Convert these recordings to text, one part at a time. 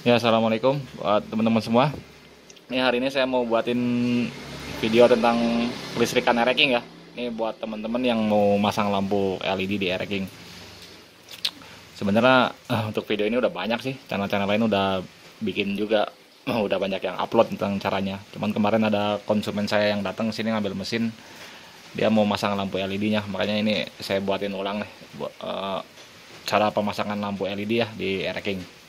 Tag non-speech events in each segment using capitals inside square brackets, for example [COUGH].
Ya, assalamualaikum buat teman-teman semua. Ini hari ini saya mau buatin video tentang kelistrikan ereking ya. Ini buat teman-teman yang mau masang lampu LED di ereking. Sebenarnya eh, untuk video ini udah banyak sih, channel-channel lain udah bikin juga, [CLEARS THROAT] udah banyak yang upload tentang caranya. Cuman kemarin ada konsumen saya yang datang sini ngambil mesin, dia mau masang lampu LED-nya, makanya ini saya buatin ulang nih, eh, cara pemasangan lampu LED ya di ereking.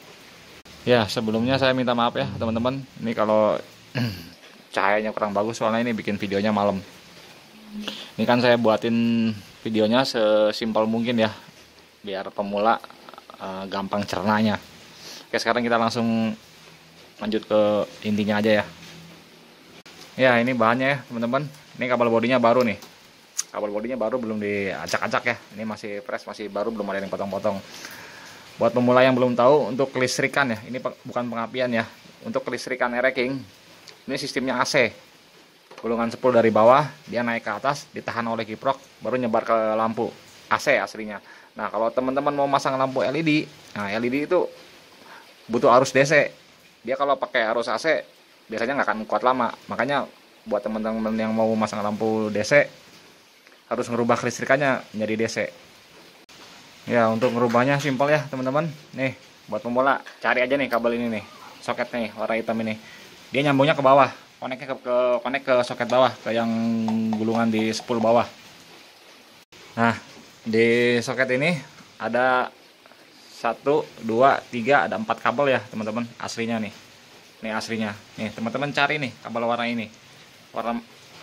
Ya, sebelumnya saya minta maaf ya teman-teman. Ini kalau [CLEARS THROAT] cahayanya kurang bagus soalnya ini bikin videonya malam. Ini kan saya buatin videonya sesimpel mungkin ya, biar pemula uh, gampang cernanya. Oke, sekarang kita langsung lanjut ke intinya aja ya. Ya, ini bahannya ya teman-teman. Ini kabel bodinya baru nih. Kabel bodinya baru belum diacak-acak ya. Ini masih fresh, masih baru belum ada yang potong-potong. Buat pemula yang belum tahu untuk kelistrikan ya, ini bukan pengapian ya. Untuk kelistrikan ereking, ini sistemnya AC. Gulungan 10 dari bawah, dia naik ke atas, ditahan oleh kiprok, baru nyebar ke lampu. AC aslinya. Nah, kalau teman-teman mau masang lampu LED, nah LED itu butuh arus DC. Dia kalau pakai arus AC, biasanya nggak akan kuat lama. Makanya buat teman-teman yang mau masang lampu DC, harus ngerubah kelistrikannya menjadi DC. Ya untuk merubahnya simpel ya teman-teman. Nih buat pemula cari aja nih kabel ini nih soket nih warna hitam ini. Dia nyambungnya ke bawah, koneknya ke, ke konek ke soket bawah ke yang gulungan di spool bawah. Nah di soket ini ada satu dua tiga ada empat kabel ya teman-teman aslinya nih. Nih aslinya. Nih teman-teman cari nih kabel warna ini warna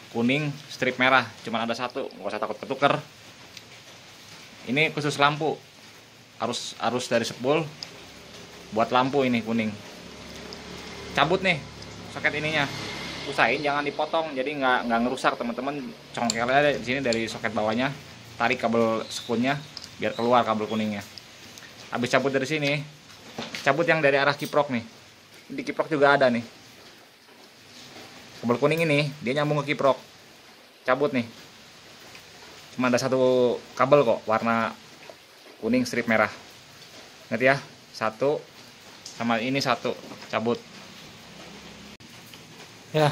kuning strip merah cuman ada satu nggak usah takut ketuker ini khusus lampu. Arus arus dari spool buat lampu ini kuning. Cabut nih soket ininya. Usahain jangan dipotong jadi nggak nggak ngerusak teman-teman. Congkelnya di sini dari soket bawahnya. Tarik kabel sekunnya biar keluar kabel kuningnya. Habis cabut dari sini cabut yang dari arah kiprok nih. Di kiprok juga ada nih. Kabel kuning ini dia nyambung ke kiprok cabut nih cuma ada satu kabel kok warna kuning strip merah. Ngerti ya satu sama ini satu cabut. Ya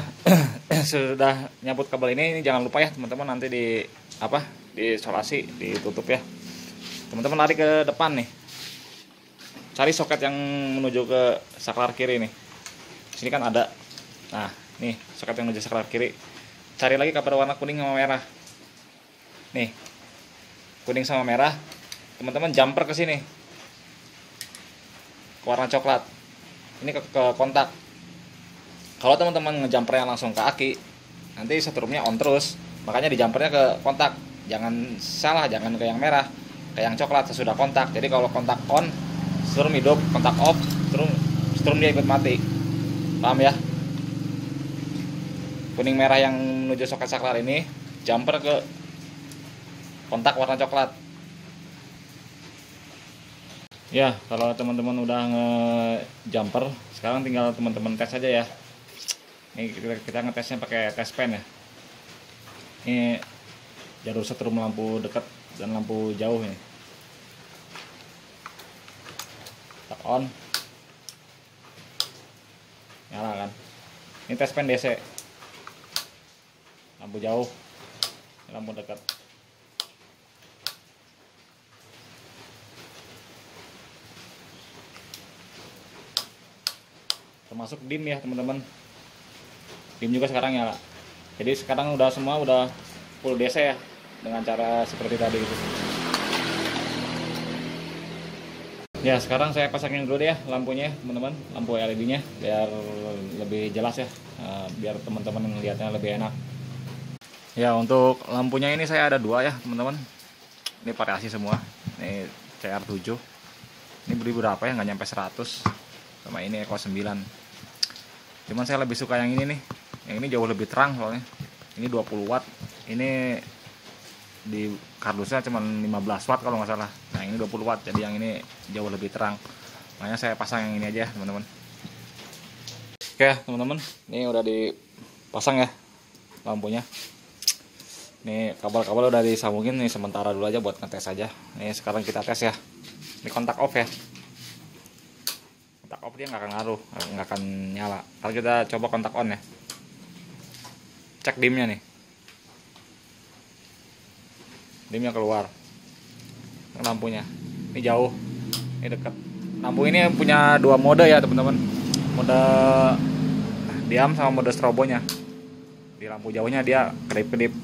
[CLEARS THROAT] sudah nyabut kabel ini, ini jangan lupa ya teman-teman nanti di apa diisolasi ditutup ya. Teman-teman lari ke depan nih. Cari soket yang menuju ke saklar kiri nih. Sini kan ada. Nah nih soket yang menuju saklar kiri. Cari lagi kabel warna kuning sama merah nih. Kuning sama merah. Teman-teman jumper ke sini. Warna coklat. Ini ke, ke kontak. Kalau teman-teman ngejumpernya langsung ke aki nanti setrumnya on terus. Makanya di jumpernya ke kontak. Jangan salah jangan ke yang merah. Ke yang coklat sesudah kontak. Jadi kalau kontak on strum hidup. Kontak off strum strum dia ikut mati. Paham ya? Kuning merah yang menuju soket saklar ini jumper ke kontak warna coklat. Ya kalau teman-teman udah nge jumper sekarang tinggal teman-teman tes aja ya. Ini kita, kita ngetesnya pakai tes pen ya. Ini jalur setrum lampu dekat dan lampu jauh ini. Tak on. Nyala kan? Ini tes pen DC lampu jauh lampu dekat termasuk dim ya teman-teman. Dim juga sekarang ya jadi sekarang udah semua udah full DC ya dengan cara seperti tadi itu ya sekarang saya pasangin dulu deh ya lampunya teman-teman. Lampu LED nya biar lebih jelas ya. Eh, biar teman-teman melihatnya lebih enak. Ya untuk lampunya ini saya ada dua ya teman-teman. Ini variasi semua. Ini CR7 ini beli berapa ya? Nggak nyampe 100 sama ini Eco 9 cuman saya lebih suka yang ini nih. Yang ini jauh lebih terang soalnya. Ini 20 watt. Ini di kardusnya cuma 15 watt kalau nggak salah. Nah ini 20 watt. Jadi yang ini jauh lebih terang. Makanya saya pasang yang ini aja teman-teman. Oke teman-teman. Ini udah dipasang ya lampunya. Ini kabel-kabel udah disambungin nih sementara dulu aja buat ngetes aja. Ini sekarang kita tes ya. Ini kontak off ya kontak off dia nggak akan ngaruh nggak akan nyala. Kalau kita coba kontak on ya. Cek dimnya nih. Dimnya keluar. Lampunya. Ini jauh. Ini dekat lampu ini punya dua mode ya teman-teman. Mode diam sama mode strobonya. Di lampu jauhnya dia kedip-kedip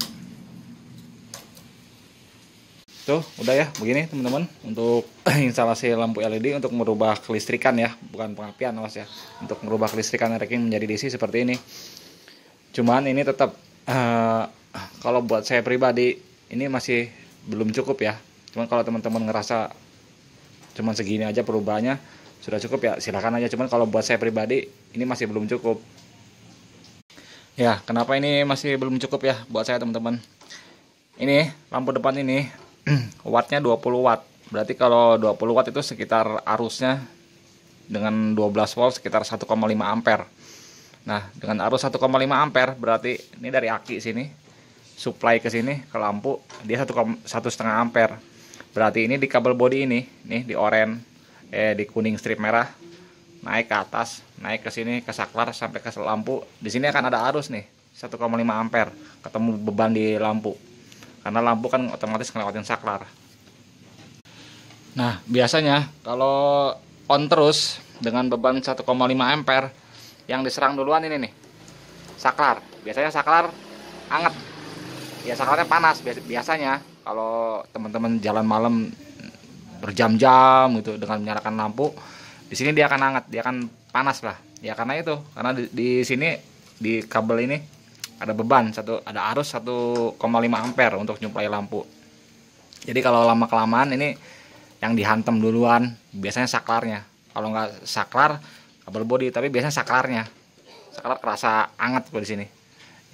tuh udah ya begini teman-teman untuk [CLEARS THROAT] instalasi lampu LED untuk merubah kelistrikan ya bukan pengapian awas ya. Untuk merubah kelistrikan racking menjadi DC seperti ini. Cuman ini tetap uh, kalau buat saya pribadi ini masih belum cukup ya. Cuman kalau teman-teman ngerasa cuman segini aja perubahannya sudah cukup ya silahkan aja. Cuman kalau buat saya pribadi ini masih belum cukup. Ya kenapa ini masih belum cukup ya buat saya teman-teman? Ini lampu depan ini wattnya 20 watt. Berarti kalau 20 watt itu sekitar arusnya dengan 12 volt sekitar 1,5 ampere. Nah dengan arus 1,5 ampere berarti ini dari aki sini supply ke sini ke lampu dia 1,1 setengah ampere. Berarti ini di kabel body ini nih di oranye eh di kuning strip merah naik ke atas naik ke sini ke saklar sampai ke lampu. Di sini akan ada arus nih 1,5 ampere. Ketemu beban di lampu karena lampu kan otomatis ngelewatin saklar. Nah biasanya kalau on terus dengan beban 1,5 ampere yang diserang duluan ini nih saklar. Biasanya saklar anget. Ya saklarnya panas. Biasanya kalau teman-teman jalan malam berjam-jam gitu dengan menyalakan lampu di sini dia akan hangat dia akan panas lah ya karena itu karena di, di sini di kabel ini ada beban satu ada arus 1,5 ampere untuk nyuplai lampu. Jadi kalau lama kelamaan ini yang dihantam duluan biasanya saklarnya. Kalau nggak saklar kabel body tapi biasanya saklarnya. Saklar kerasa anget di sini.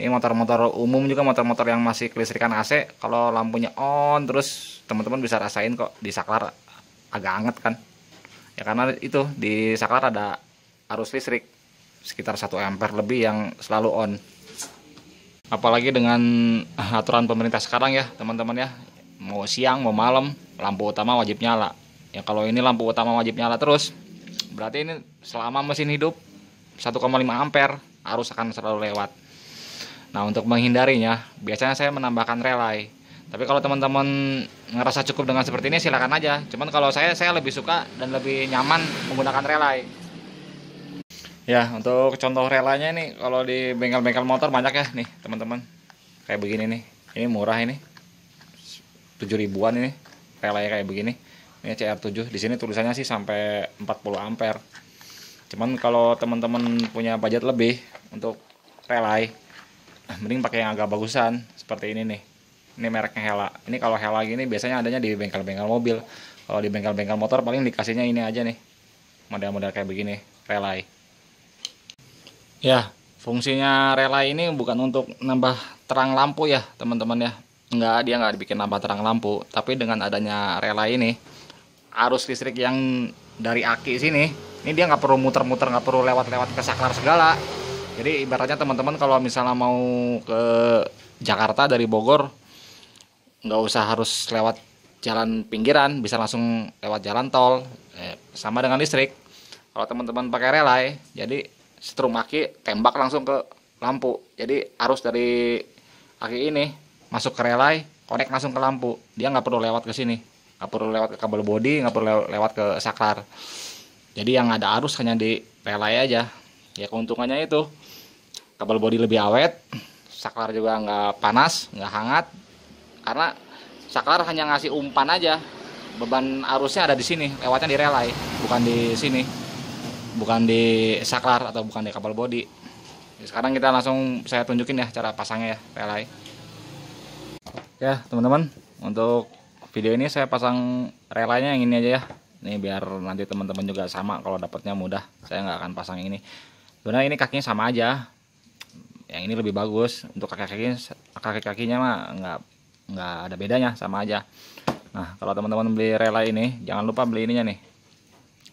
Ini motor-motor umum juga motor-motor yang masih kelistrikan AC kalau lampunya on terus teman-teman bisa rasain kok di saklar agak anget kan. Ya karena itu di saklar ada arus listrik sekitar 1 ampere lebih yang selalu on apalagi dengan aturan pemerintah sekarang ya teman-teman ya. Mau siang mau malam lampu utama wajib nyala. Ya kalau ini lampu utama wajib nyala terus berarti ini selama mesin hidup 1,5 ampere arus akan selalu lewat. Nah untuk menghindarinya biasanya saya menambahkan relay. Tapi kalau teman-teman ngerasa cukup dengan seperti ini silakan aja. Cuman kalau saya saya lebih suka dan lebih nyaman menggunakan relay ya untuk contoh relanya nih kalau di bengkel-bengkel motor banyak ya nih teman-teman. Kayak begini nih. Ini murah ini. 7 ribuan ini relanya kayak begini. Ini CR7 di sini tulisannya sih sampai 40 ampere. Cuman kalau teman-teman punya budget lebih untuk relay mending pakai yang agak bagusan seperti ini nih. Ini mereknya Hela. Ini kalau Hela gini biasanya adanya di bengkel-bengkel mobil. Kalau di bengkel-bengkel motor paling dikasihnya ini aja nih. Model-model kayak begini relay Ya, fungsinya relay ini bukan untuk nambah terang lampu ya, teman-teman ya. Enggak, dia nggak dibikin nambah terang lampu. Tapi dengan adanya relay ini, arus listrik yang dari aki sini, ini dia nggak perlu muter-muter, nggak perlu lewat-lewat ke saklar segala. Jadi ibaratnya teman-teman kalau misalnya mau ke Jakarta dari Bogor, nggak usah harus lewat jalan pinggiran, bisa langsung lewat jalan tol. Eh, sama dengan listrik. Kalau teman-teman pakai relay, jadi setrum aki tembak langsung ke lampu. Jadi arus dari aki ini masuk ke relay konek langsung ke lampu. Dia nggak perlu lewat ke sini. Nggak perlu lewat ke kabel body nggak perlu lewat ke saklar. Jadi yang ada arus hanya di relay aja. Ya keuntungannya itu kabel body lebih awet saklar juga nggak panas nggak hangat. Karena saklar hanya ngasih umpan aja. Beban arusnya ada di sini lewatnya di relay bukan di sini bukan di saklar atau bukan di kapal body sekarang kita langsung saya tunjukin ya cara pasangnya ya relay ya teman-teman untuk video ini saya pasang relaynya yang ini aja ya. Ini biar nanti teman-teman juga sama kalau dapatnya mudah. Saya nggak akan pasang yang ini. Sebenarnya ini kakinya sama aja. Yang ini lebih bagus. Untuk kaki-kaki kaki-kakinya mah nggak nggak ada bedanya. Sama aja. Nah kalau teman-teman beli relay ini jangan lupa beli ininya nih.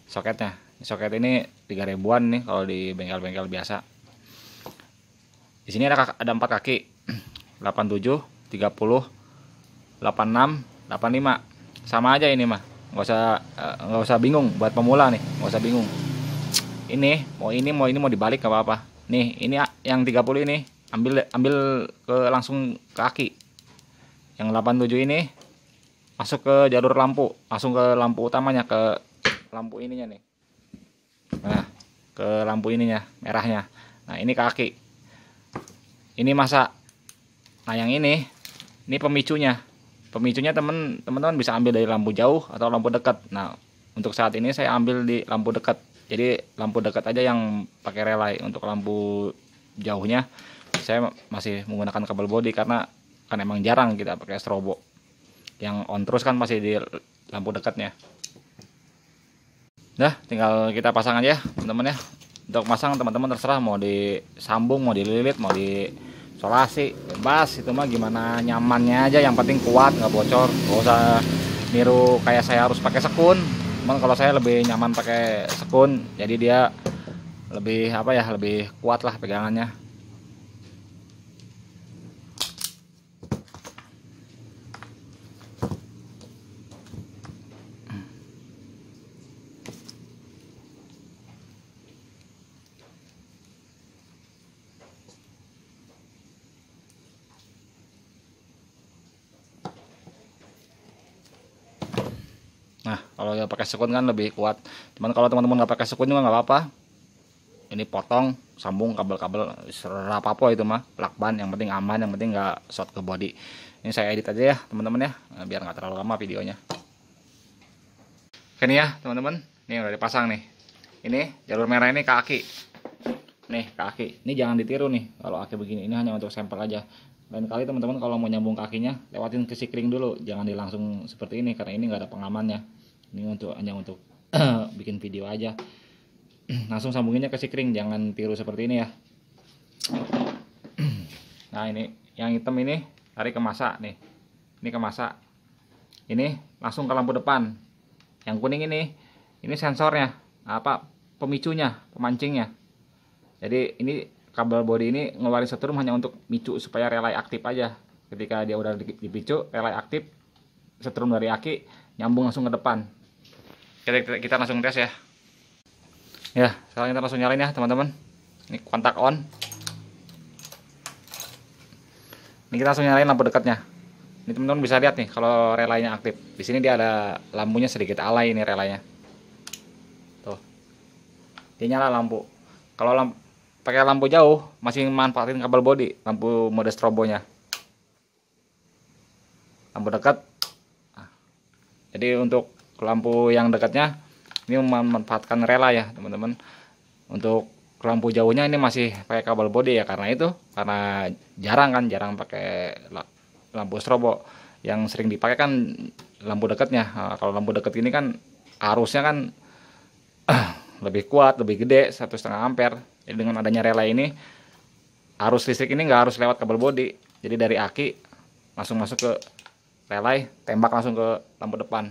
Soketnya. Soket ini 3 ribuan nih kalau di bengkel-bengkel biasa. Di sini ada ada empat kaki. 87 30 86 85 sama aja ini mah. Nggak usah eh, nggak usah bingung buat pemula nih nggak usah bingung. [TSK] Ini mau ini mau ini mau dibalik gak apa-apa. Nih ini yang 30 ini ambil ambil ke langsung ke kaki. Yang 87 ini masuk ke jalur lampu langsung ke lampu utamanya ke lampu ininya nih ke lampu ininya merahnya. Nah ini kaki ini masa. Nah yang ini ini pemicunya. Pemicunya temen teman-teman bisa ambil dari lampu jauh atau lampu dekat. Nah untuk saat ini saya ambil di lampu dekat. Jadi lampu dekat aja yang pakai relay untuk lampu jauhnya. Saya masih menggunakan kabel body karena kan emang jarang kita pakai strobo. Yang on terus kan masih di lampu dekatnya Nah, tinggal kita pasang aja teman-teman ya. Untuk pasang teman-teman terserah mau disambung, mau dililit, mau di solasi, bebas itu mah gimana nyamannya aja. Yang penting kuat, nggak bocor. Gak usah niru kayak saya harus pakai sekun cuman kalau saya lebih nyaman pakai sekun jadi dia lebih apa ya lebih kuat lah pegangannya Nah, kalau ya pakai sekun kan lebih kuat. Cuman kalau teman-teman nggak pakai sekun juga nggak apa-apa. Ini potong, sambung kabel-kabel serap apa itu mah, lakban yang penting aman, yang penting nggak short ke body. Ini saya edit aja ya, teman-teman ya, nah, biar nggak terlalu lama videonya. Oke nih ya, teman-teman. Ini udah dipasang nih. Ini jalur merah ini kaki. Nih, kaki. Ini jangan ditiru nih kalau aki begini. Ini hanya untuk sampel aja lain kali teman-teman kalau mau nyambung kakinya lewatin ke sikring dulu jangan dilangsung seperti ini karena ini nggak ada pengamannya ini untuk hanya untuk [CLEARS THROAT] bikin video aja. [CLEARS THROAT] Langsung sambunginnya ke sikring jangan tiru seperti ini ya. [CLEARS THROAT] Nah ini yang hitam ini tarik ke masa nih. Ini ke masa. Ini langsung ke lampu depan. Yang kuning ini ini sensornya apa pemicunya pemancingnya. Jadi ini kabel body ini ngeluarin setrum hanya untuk micu supaya relay aktif aja. Ketika dia udah dipicu relay aktif setrum dari aki nyambung langsung ke depan kita, kita langsung tes ya. Ya sekarang kita langsung nyalain ya teman-teman. Ini kontak on. Ini kita langsung nyalain lampu dekatnya. Ini teman-teman bisa lihat nih kalau relaynya aktif. Di sini dia ada lampunya sedikit alay ini relaynya tuh. Dia nyala lampu. Kalau lampu pakai lampu jauh masih manfaatin kabel body lampu mode strobonya lampu dekat. Nah, jadi untuk lampu yang dekatnya ini memanfaatkan rela ya teman-teman untuk lampu jauhnya ini masih pakai kabel body ya karena itu karena jarang kan jarang pakai lampu strobo yang sering dipakai kan lampu dekatnya nah, kalau lampu dekat ini kan arusnya kan [CLEARS THROAT] lebih kuat lebih gede satu setengah ampere jadi dengan adanya relay ini arus listrik ini nggak harus lewat kabel body. Jadi dari aki langsung masuk ke relay, tembak langsung ke lampu depan.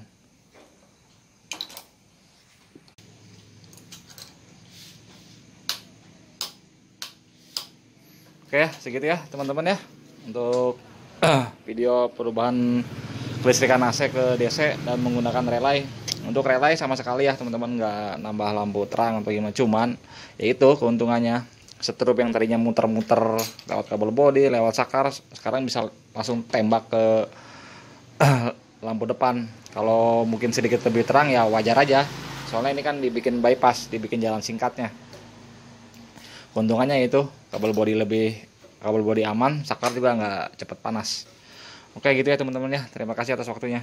Oke, segitu ya teman-teman ya. Untuk [CLEARS THROAT] video perubahan kelistrikan AC ke DC dan menggunakan relay. Untuk relay sama sekali ya teman-teman. Nggak nambah lampu terang atau gimana. Cuman yaitu keuntungannya. Setrup yang tadinya muter-muter lewat kabel body lewat sakar sekarang bisa langsung tembak ke [CLEARS THROAT] lampu depan. Kalau mungkin sedikit lebih terang ya wajar aja. Soalnya ini kan dibikin bypass dibikin jalan singkatnya keuntungannya itu kabel body lebih kabel body aman sakar juga nggak cepet panas. Oke gitu ya teman-teman ya. Terima kasih atas waktunya